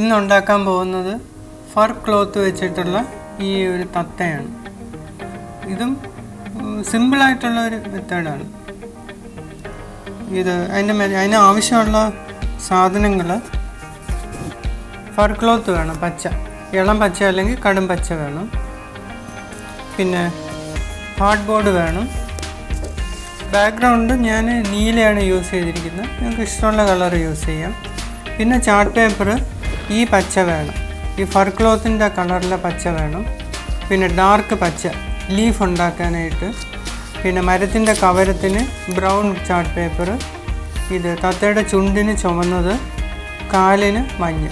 ഇന്ന് ഉണ്ടാക്കാൻ പോകുന്നത് ഫർ ക്ലോത്ത് വെച്ചിട്ടുള്ള ഈ ഒരു തത്തയാണ്. ഇതും സിമ്പിളായിട്ടുള്ള ഒരു മെത്തേഡാണ്. ഇത് അതിന്റെ അതിന് ആവശ്യമുള്ള സാധനങ്ങൾ ഫർ ക്ലോത്ത് വേണം പച്ച. ഇളം പച്ച അല്ലെങ്കിൽ കടും പച്ച വേണം. പിന്നെ ഹാർഡ് ബോർഡ് വേണം. ബാക്ക്ഗ്രൗണ്ട് ഞാൻ നീലയാണ് യൂസ് ചെയ്തിരിക്കുന്നത്. നിങ്ങൾക്ക് ഇഷ്ടമുള്ള കളർ യൂസ് ചെയ്യാം. പിന്നെ ചാർട്ട് പേപ്പർ ഈ പച്ച വേണം. ഈ ഫർ ക്ലോത്തിന്റെ കളറിലെ പച്ച വേണം. പിന്നെ ഡാർക്ക് പച്ച ലീഫ് ഉണ്ടാക്കാനായിട്ട്. പിന്നെ മരത്തിന്റെ കവരത്തിന് ബ്രൗൺ ചാർട്ട് പേപ്പർ ഇത് തത്തയുടെ ചുണ്ടിന് ചുമന്നത് കാലിന് മഞ്ഞ.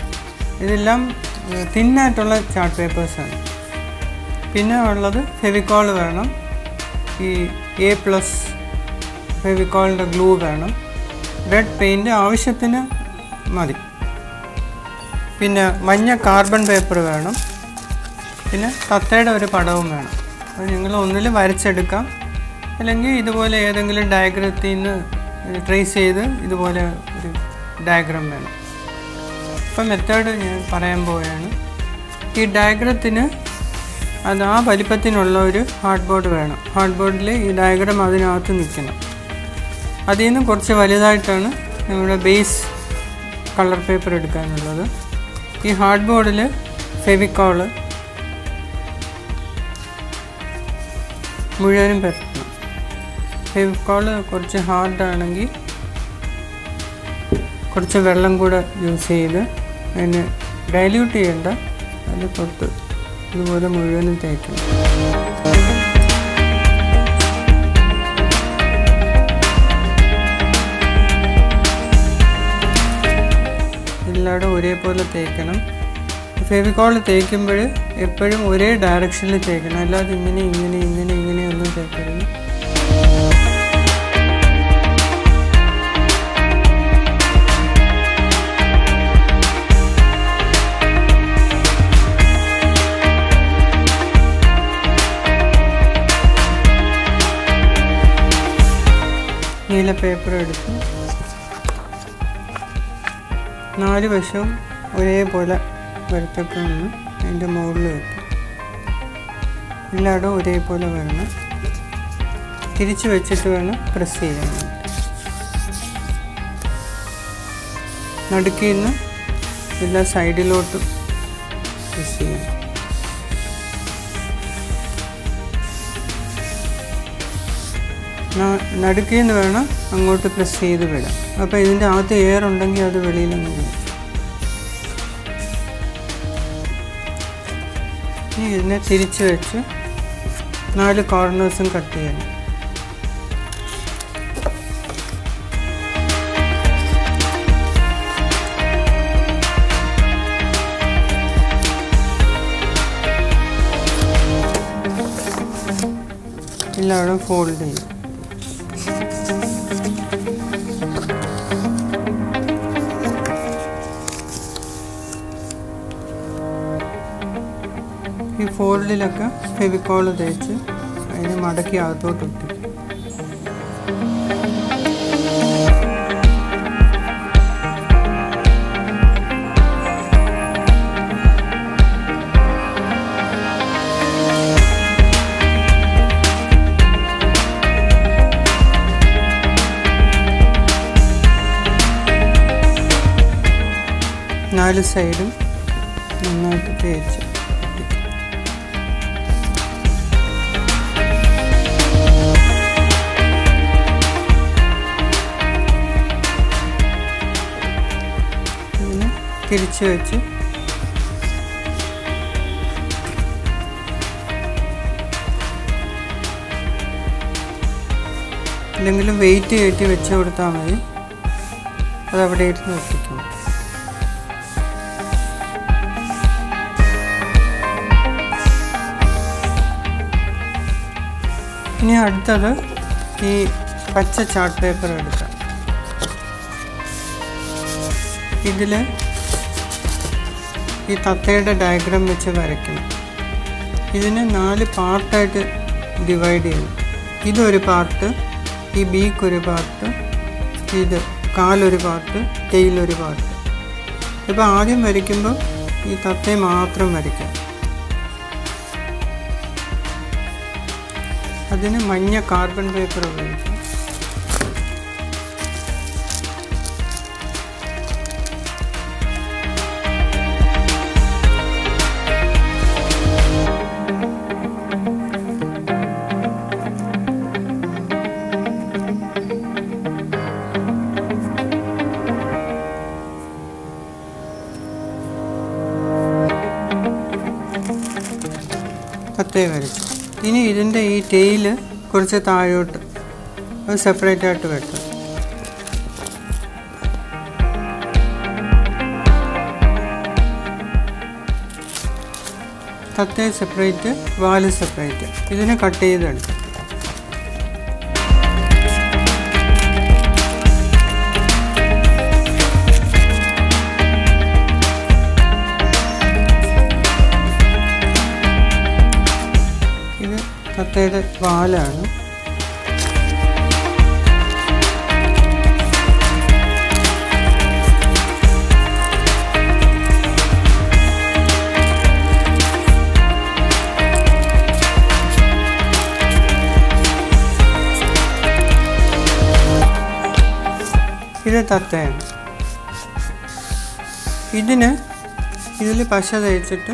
ഇതെല്ലാം തിന്നായിട്ടുള്ള ചാർട്ട് പേപ്പേഴ്സാണ് പിന്നെ ഉള്ളത് ഫെവിക്കോൾ വേണം. ഈ എ പ്ലസ് ഫെവിക്കോളിന്റെ ഗ്ലൂ വേണം. റെഡ് പെയിന്റ് ആവശ്യത്തിന് മതി. പിന്നെ മഞ്ഞ കാർബൺ പേപ്പർ വേണം. പിന്നെ തത്തയുടെ ഒരു പടവും വേണം. അത് നിങ്ങൾ ഒന്നിൽ വരച്ചെടുക്കാം. അല്ലെങ്കിൽ ഇതുപോലെ ഏതെങ്കിലും ഡയഗ്രത്തിൽ നിന്ന് ട്രേസ് ചെയ്ത് ഇതുപോലെ ഒരു ഡയഗ്രാം വേണം. ഇപ്പം മെത്തേഡ് ഞാൻ പറയാൻ പോവുകയാണ്. ഈ ഡയഗ്രത്തിന് അത് ആ വലിപ്പത്തിനുള്ള ഒരു ഹാർഡ് ബോർഡ് വേണം. ഹാർഡ് ബോർഡിൽ ഈ ഡയഗ്രാം അതിനകത്ത് നിൽക്കണം. അതിൽ നിന്ന് കുറച്ച് വലുതായിട്ടാണ് നമ്മുടെ ബേസ് കളർ പേപ്പർ എടുക്കാനുള്ളത്. ഈ ഹാർഡ് ബോർഡിൽ ഫെവിക്കോൾ മുഴുവനും പരത്തണം. ഫെവിക്കോൾ കുറച്ച് ഹാർഡാണെങ്കിൽ കുറച്ച് വെള്ളം കൂടെ യൂസ് ചെയ്ത് അതിന് ഡൈല്യൂട്ട് ചെയ്യേണ്ട അതിൽ കൊടുത്ത് ഇതുപോലെ മുഴുവനും തേക്കണം. എല്ലായിടും ഒരേപോലെ തേക്കണം. ഫെവിക്കോൾ തേക്കുമ്പോൾ എപ്പോഴും ഒരേ ഡയറക്ഷനിൽ തേക്കണം. അല്ലാതെ ഇങ്ങനെ ഇങ്ങനെ ഇങ്ങനെ ഇങ്ങനെ ഒന്നും തേക്കരുത്. നീല പേപ്പർ എടുത്ത് നാല് വശവും ഒരേപോലെ വരത്തക്കാണ്. അതിന്റെ മുകളിൽ വെക്കും. എല്ലായിടവും ഒരേപോലെ വരണം. തിരിച്ച് വെച്ചിട്ട് വേണം പ്രസ് ചെയ്യാൻ. നടുക്കിൽ നിന്ന് എല്ലാ സൈഡിലോട്ടും പ്രസ് ചെയ്യണം നടുക്കിൽ നിന്ന് വേണം അങ്ങോട്ട് പ്രസ് ചെയ്ത് വിടാം. അപ്പോൾ ഇതിന്റെ അകത്ത് എയർ ഉണ്ടെങ്കിൽ അത് വെളിയിലങ്ങ് വരും. ഇനി ഇതിനെ തിരിച്ച് വെച്ച് നാല് കോർണേഴ്സും കട്ട് ചെയ്യണം. എല്ലാവരും ഫോൾഡ് ചെയ്യും. ഫോൾഡിലൊക്കെ ഫെവിക്കോൾ തേച്ച് അതിന് മടക്കി അകത്തോട്ട് ഒട്ടിക്കും നാല് സൈഡും നന്നായിട്ട് തേച്ച്. തിരിച്ച് വെച്ച്. എന്തെങ്കിലും വെയിറ്റ് കയറ്റി വെച്ച് കൊടുത്താൽ മതി. അതവിടെ ഇരുന്ന് ഒട്ടിക്കും ഇനി അടുത്തത് ഈ പച്ച ചാർട്ട് പേപ്പർ എടുക്കാം. ഇതിൽ ഈ തത്തയുടെ ഡയഗ്രാം വെച്ച് വരയ്ക്കണം. ഇതിനെ നാല് പാർട്ടായിട്ട് ഡിവൈഡ് ചെയ്യണം. ഇതൊരു പാർട്ട് ഈ ബീക്ക് ഒരു പാർട്ട് ഇത് കാലൊരു പാർട്ട് ടെയിലൊരു പാർട്ട് ഇപ്പോൾ ആദ്യം വരയ്ക്കുമ്പോൾ ഈ തത്തയെ മാത്രം വരയ്ക്കാം. അതിന് മഞ്ഞ കാർബൺ പേപ്പർ ഉപയോഗിക്കാം. കത്തേ വരച്ചു ഇനി ഇതിന്റെ ഈ ടെയിൽ കുറച്ച് താഴോട്ട് അത് സെപ്പറേറ്റ് ആയിട്ട് വരട്ടും തത്തേ സെപ്പറേറ്റ് വാൽ സെപ്പറേറ്റ് ഇതിനെ കട്ട് ചെയ്തെടുക്കും. തത്തയുടെ പാലാണ് ഇത് തത്തയാണ്. ഇതിന് ഇതിൽ പശ തേച്ചിട്ട്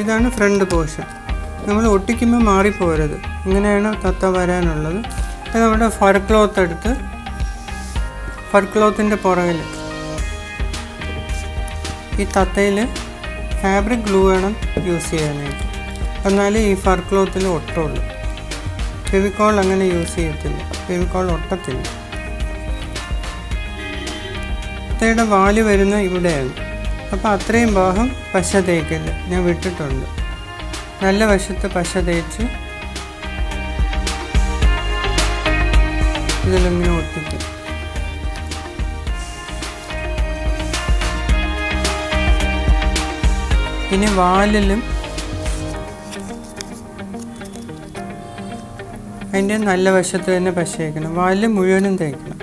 ഇതാണ് ഫ്രണ്ട് പോർഷൻ. നമ്മൾ ഒട്ടിക്കുമ്പോൾ മാറിപ്പോരുത് ഇങ്ങനെയാണ് തത്ത വരാനുള്ളത്. നമ്മുടെ ഫർ ക്ലോത്ത് എടുത്ത് ഫർ ക്ലോത്തിന്റെ പുറകിൽ ഈ തത്തയിൽ ഫാബ്രിക് ഗ്ലൂ വേണം യൂസ് ചെയ്യാനായിട്ട്. എന്നാലേ ഈ ഫർ ക്ലോത്തിൽ ഒട്ടുള്ളൂ. ഫെവിക്കോൾ അങ്ങനെ യൂസ് ചെയ്യത്തില്ല. ഫെവിക്കോൾ ഒട്ടത്തില്ല. തത്തയുടെ വാൽ വരുന്ന ഇവിടെയാണ്. അപ്പോൾ അത്രയും ഭാഗം പശ തേക്കില്ല ഞാൻ വിട്ടിട്ടുണ്ട്. നല്ല വശത്ത് പശ തേച്ച് ഇതിലിങ്ങനെ ഒട്ടിക്കും ഇനി വാലിലും അതിന്റെ നല്ല വശത്ത് തന്നെ പശ തേക്കണം വാലിൽ മുഴുവനും തേക്കണം.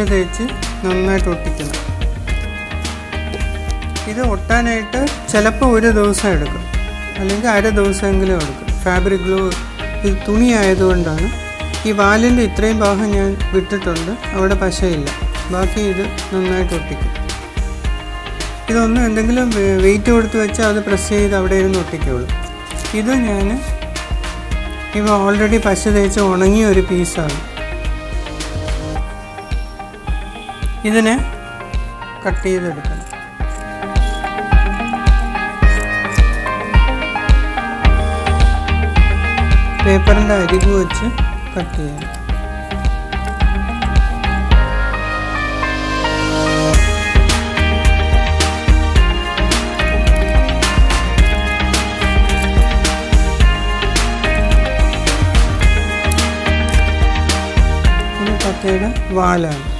പശ തേച്ച് നന്നായിട്ട് ഒട്ടിക്കണം. ഇത് ഒട്ടാനായിട്ട് ചിലപ്പോൾ ഒരു ദിവസം എടുക്കും. അല്ലെങ്കിൽ അര ദിവസമെങ്കിലും എടുക്കും. ഫാബ്രിക് ഗ്ലൂ ഇത് തുണി ആയതുകൊണ്ടാണ്. ഈ വാലിന്റെ ഇത്രയും ഭാഗം ഞാൻ വിട്ടിട്ടുണ്ട്. അവിടെ പശയില്ല. ബാക്കി ഇത് നന്നായിട്ട് ഒട്ടിക്കും. ഇതൊന്നും എന്തെങ്കിലും വെയിറ്റ് കൊടുത്ത് വെച്ചാൽ അത് പ്രസ് ചെയ്ത് അവിടെ ഇരുന്ന് ഒട്ടിക്കുള്ളൂ. ഇത് ഞാൻ ഇവ ഓൾറെഡി പശ തേച്ച് ഉണങ്ങിയ ഒരു പീസാണ് ഇതിനെ കട്ട് ചെയ്തെടുക്കണം. പേപ്പറിന്റെ അരികു വെച്ച് കട്ട് ചെയ്യണം. ഇത് തത്തയുടെ വാലാണ്.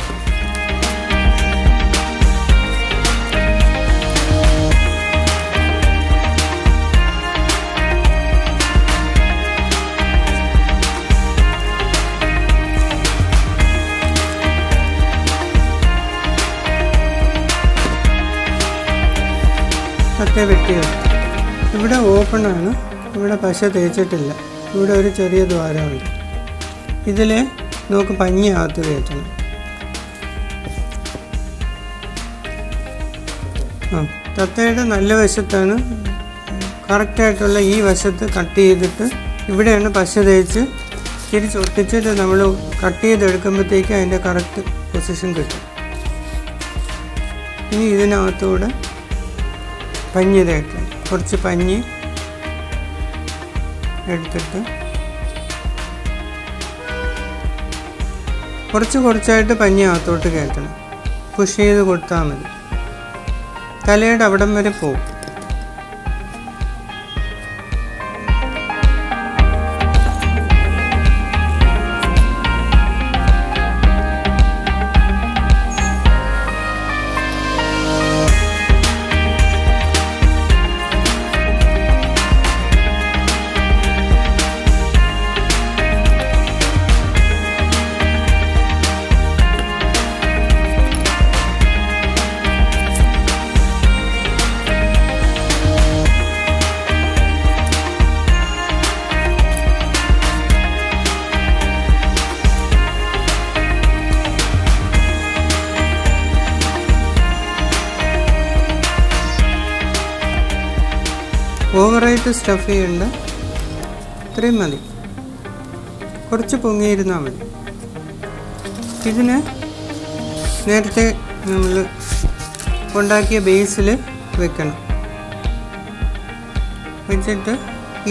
തത്തയെ വെട്ടിയത്. ഇവിടെ ഓപ്പണാണ്. ഇവിടെ പശ തേച്ചിട്ടില്ല. ഇവിടെ ഒരു ചെറിയ ദ്വാരമുണ്ട്. ഇതിൽ നമുക്ക് പഞ്ഞി അകത്ത് കയറ്റണം. ആ തത്തയുടെ നല്ല വശത്താണ്. കറക്റ്റായിട്ടുള്ള ഈ വശത്ത് കട്ട് ചെയ്തിട്ട് ഇവിടെയാണ് പശ തേച്ച് തിരിച്ചൊട്ടിച്ചിട്ട് നമ്മൾ കട്ട് ചെയ്തെടുക്കുമ്പോഴത്തേക്ക് അതിന്റെ കറക്റ്റ് പൊസിഷൻ കിട്ടും. ഇനി ഇതിനകത്തൂടെ പഞ്ഞി തേക്കണം കുറച്ച് പഞ്ഞി എടുത്തിട്ട്. കുറച്ച് കുറച്ചായിട്ട് പഞ്ഞി അകത്തോട്ട് കയറ്റണം. പുഷ് ചെയ്ത് കൊടുത്താൽ മതി. തലയുടെ അവിടം വരെ പോകും. ഓവറായിട്ട് സ്റ്റഫ് ചെയ്യണ്ട ഇത്രയും മതി. കുറച്ച് പൊങ്ങിയിരുന്നാൽ മതി. ഇതിന് നേരത്തെ നമ്മൾ ഉണ്ടാക്കിയ ബേസിൽ വെക്കണം. വെച്ചിട്ട്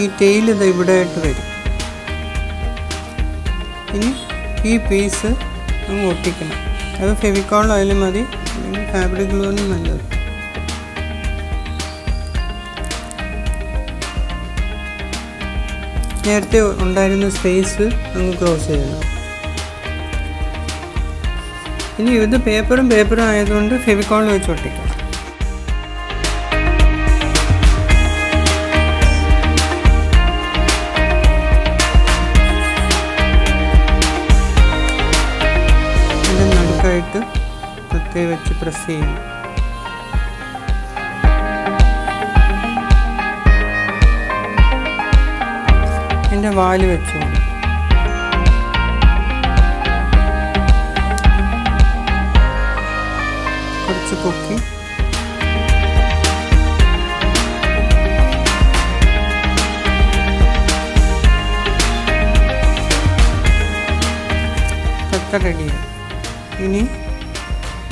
ഈ ഇത് ഇവിടെ ആയിട്ട് വരും. ഇനി ഈ പീസ് അങ്ങ് ഒട്ടിക്കണം. അത് ഫെവിക്കോൾ ആയാലും മതി. അല്ലെങ്കിൽ ഫാബ്രിക് ഗ്ലൂവിനും നല്ലത്. നേരത്തെ ഉണ്ടായിരുന്ന സ്പേസ് അങ്ങ് ക്ലോസ് ചെയ്യണം. ഇനി ഇത് പേപ്പറും പേപ്പറും ആയതുകൊണ്ട് ഫെവിക്കോൾ വെച്ച് ഒട്ടിക്കാം. നടുക്കായിട്ട് ഒക്കെ വെച്ച് പ്രസ് ചെയ്യണം. എന്റെ വാൽ വെച്ചു. കുറച്ച് പൊക്കി. തത്ത റെഡിയായി. ഇനി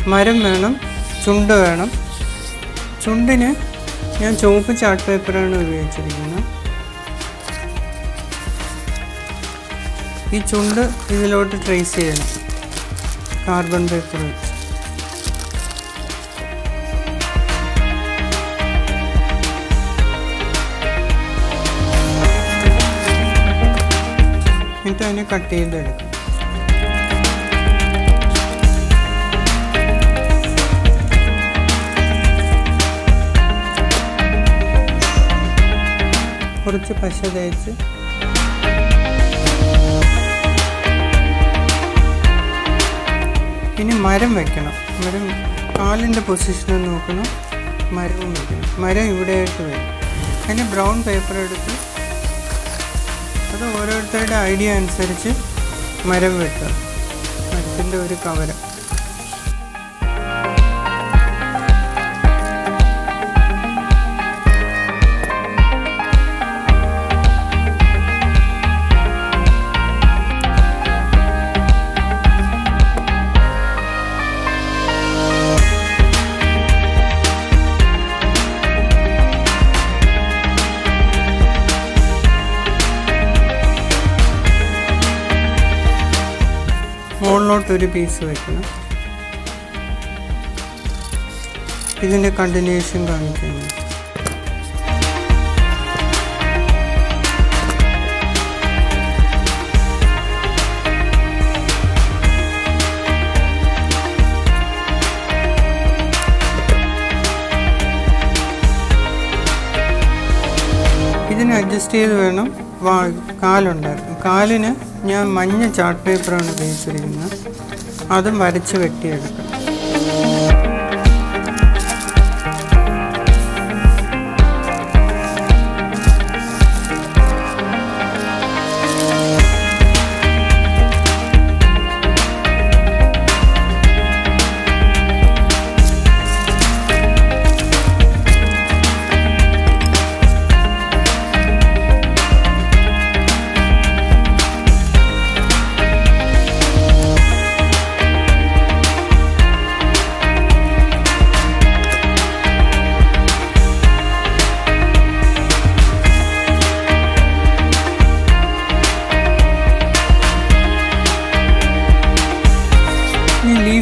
മരം വേണം ചുണ്ട് വേണം. ചുണ്ടിന് ഞാൻ ചുവപ്പ് ചാർട്ട് പേപ്പറാണ് ഉപയോഗിച്ചിരിക്കുന്നത്. ഈ ചുണ്ട് ഇതിലോട്ട് ട്രേസ് ചെയ്യണം. കാർബൺ വെച്ച് എന്നിട്ട് അതിനെ കട്ട് ചെയ്തെടുക്കും. കുറച്ച് പശ തേച്ച് ഇനി മരം വെക്കണം. മരം കാലിന്റെ പൊസിഷൻ നോക്കണം. മരവും വെക്കണം. മരം ഇവിടെയായിട്ട് വരും. അതിന് ബ്രൗൺ പേപ്പർ എടുത്ത് അത് ഓരോരുത്തരുടെ ഐഡിയ അനുസരിച്ച് മരം വെട്ടുക മരത്തിന്റെ ഒരു കവരം മുകളിലോട്ട് ഒരു പീസ് വെക്കണം. ഇതിന്റെ കണ്ടിന്യൂഷൻ കാണിക്കുന്നു. ഇതിനെ അഡ്ജസ്റ്റ് ചെയ്ത് വേണം കാലുണ്ടായിരുന്നു കാലിന് ഞാൻ മഞ്ഞ ചാർട്ട് പേപ്പറാണ് ഉപയോഗിച്ചിരിക്കുന്നത്. അതും വരച്ച് വെട്ടിയെടുക്കണം.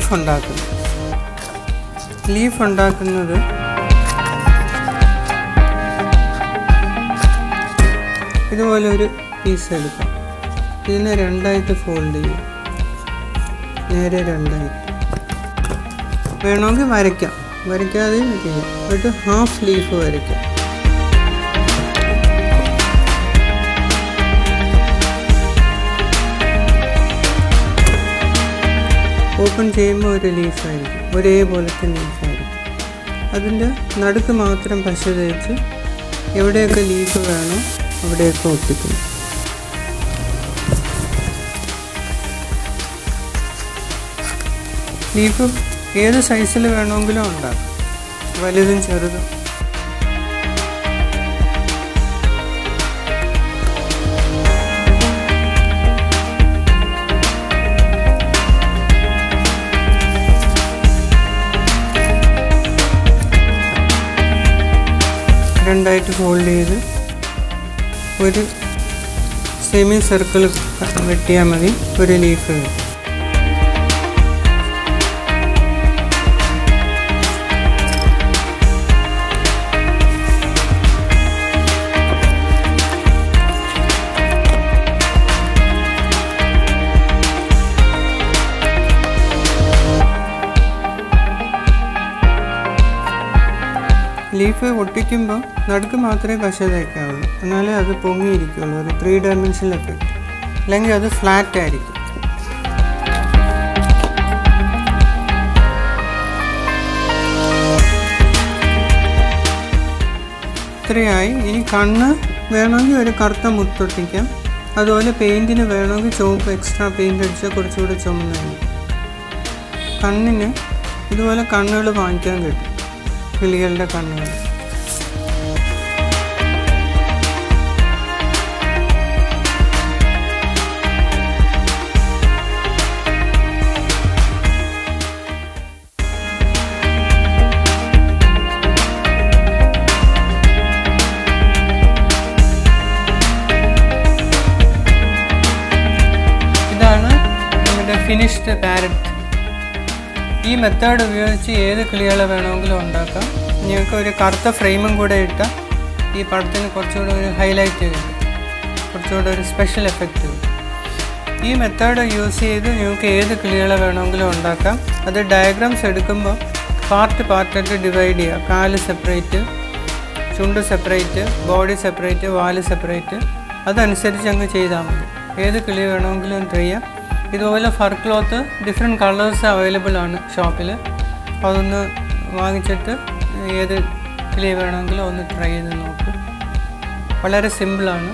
ലീഫ് ഉണ്ടാക്കുന്നു ലീഫ് ഉണ്ടാക്കുന്നത് ഇതുപോലെ ഒരു പീസ് എടുക്കാം. ഇതിനെ രണ്ടായിട്ട് ഫോൾഡ് ചെയ്യും. നേരെ രണ്ടായിട്ട്. വേണമെങ്കിൽ വരയ്ക്കാം. വരയ്ക്കാതെയും ചെയ്യാം. എന്നിട്ട് ഹാഫ് ലീഫ് വരയ്ക്കാം. ഓപ്പൺ ചെയ്യുമ്പോൾ ഒരു ലീഫായിരിക്കും. ഒരേപോലത്തെ ലീഫായിരിക്കും. അതിന്റെ നടുക്ക് മാത്രം പശ തേച്ച് എവിടെയൊക്കെ ലീഫ് വേണോ അവിടെയൊക്കെ ഒട്ടിക്കും. ലീഫ് ഏത് സൈസിൽ വേണമെങ്കിലും ഉണ്ടാകും വലുതും ചെറുതും. രണ്ടായിട്ട് ഫോൾഡ് ചെയ്ത് ഒരു സെമി സർക്കിൾ വെട്ടിയാൽ മതി. ഒരു ലീഫ് കിട്ടും ലീഫ് ഒട്ടിക്കുമ്പോൾ നടുക്ക് മാത്രമേ പശ തേക്കാവുള്ളൂ. എന്നാലേ അത് പൊങ്ങിയിരിക്കുള്ളൂ ഒരു ത്രീ ഡയമെൻഷനൽ എഫക്റ്റ് അല്ലെങ്കിൽ അത് ഫ്ലാറ്റ് ആയിരിക്കും. ഇത്രയായി. ഇനി കണ്ണ് വേണമെങ്കിൽ ഒരു കറുത്ത മുത്തൊട്ടിക്കാം അതുപോലെ പെയിന്റിന് വേണമെങ്കിൽ ചുവപ്പ് എക്സ്ട്രാ പെയിന്റ് അടിച്ചാൽ കുറച്ചുകൂടി ചുമന്നു കണ്ണിന് ഇതുപോലെ കണ്ണുകൾ വാങ്ങിക്കാൻ കിട്ടും കിളികളുടെ കണ്ണുകൾ. ഫിനിഷ്ഡ് പാരറ്റ് ഈ മെത്തേഡ് ഉപയോഗിച്ച് ഏത് കിളികളെ വേണമെങ്കിലും ഉണ്ടാക്കാം. ഞങ്ങൾക്ക് ഒരു കറുത്ത ഫ്രെയിമും കൂടെ ഇട്ടാൽ ഈ പടത്തിന് കുറച്ചുകൂടെ ഒരു ഹൈലൈറ്റ് കിട്ടും കുറച്ചുകൂടെ ഒരു സ്പെഷ്യൽ എഫക്റ്റ് ഈ മെത്തേഡ് യൂസ് ചെയ്ത് നിങ്ങൾക്ക് ഏത് കിളികളെ വേണമെങ്കിലും ഉണ്ടാക്കാം. അത് ഡയഗ്രാംസ് എടുക്കുമ്പോൾ പാർട്ട് പാർട്ടായിട്ട് ഡിവൈഡ് ചെയ്യുക. കാൽ സെപ്പറേറ്റ് ചുണ്ട് സെപ്പറേറ്റ് ബോഡി സെപ്പറേറ്റ് വാൽ സെപ്പറേറ്റ് അതനുസരിച്ച് അങ്ങ് ചെയ്താൽ മതി. ഏത് കിളി വേണമെങ്കിലും ചെയ്യാം? ഇതുപോലെ fur cloth different colours available ആണ് ഷോപ്പിൽ അതൊന്ന് വാങ്ങിച്ചിട്ട് ഏത് ഇതിൽ വേണമെങ്കിലും ഒന്ന് ട്രൈ ചെയ്ത് നോക്കും. വളരെ സിമ്പിളാണ്